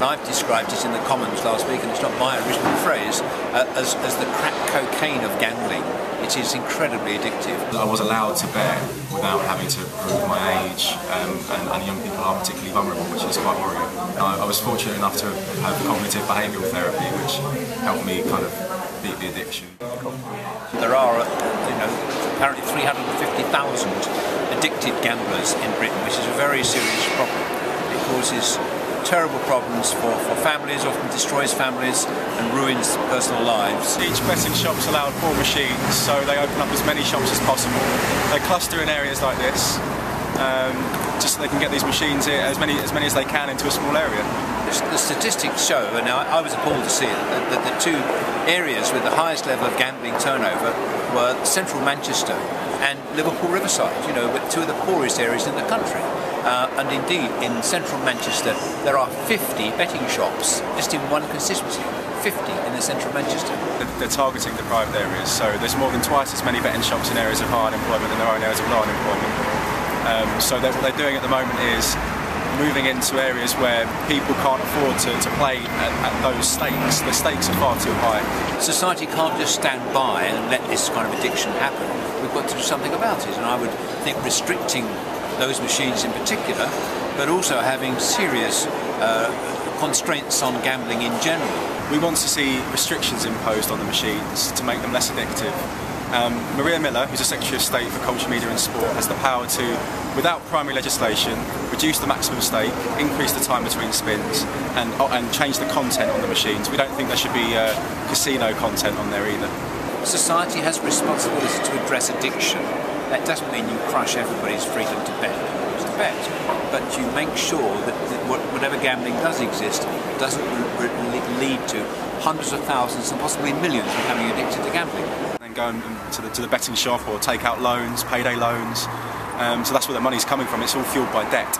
I've described it in the Commons last week, and it's not my original phrase, uh, as, as the crack cocaine of gambling. It is incredibly addictive. I was allowed to bet without having to prove my age, um, and, and, young people are particularly vulnerable, which is quite worrying. I, I was fortunate enough to have cognitive behavioural therapy, which helped me kind of beat the addiction. There are, uh, you know, apparently 350,000 addicted gamblers in Britain, which is a very serious problem. It causes terrible problems for, for families, often destroys families and ruins personal lives. Each betting shop's allowed four machines, so they open up as many shops as possible. They cluster in areas like this, um, just so they can get these machines in, as many as many as they can into a small area. The statistics show, and I, was appalled to see it, that, that the two areas with the highest level of gambling turnover were central Manchester and Liverpool Riverside, you know, two of the poorest areas in the country. Uh, and indeed, in central Manchester, there are 50 betting shops just in one constituency. 50 in the central Manchester. They're targeting the private areas, so there's more than twice as many betting shops in areas of high unemployment than there are in areas of low unemployment. Um, so what they're doing at the moment is moving into areas where people can't afford to, to play at, at, those stakes. The stakes are far too high. Society can't just stand by and let this kind of addiction happen. We've got to do something about it, and I would think restricting those machines in particular, but also having serious uh, constraints on gambling in general. We want to see restrictions imposed on the machines to make them less addictive. Um, Maria Miller, who's a Secretary of State for Culture, Media and Sport, has the power to, without primary legislation, reduce the maximum stake, increase the time between spins, and, oh, and change the content on the machines. We don't think there should be uh, casino content on there either. Society has a responsibility to address addiction that doesn't mean you crush everybody's freedom to bet, to bet, but you make sure that, that whatever gambling does exist doesn't lead to hundreds of thousands and possibly millions becoming addicted to gambling. And going to the, to the betting shop or take out loans, payday loans. Um, so that's where the money's coming from. It's all fueled by debt.